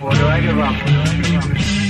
Or do I give up?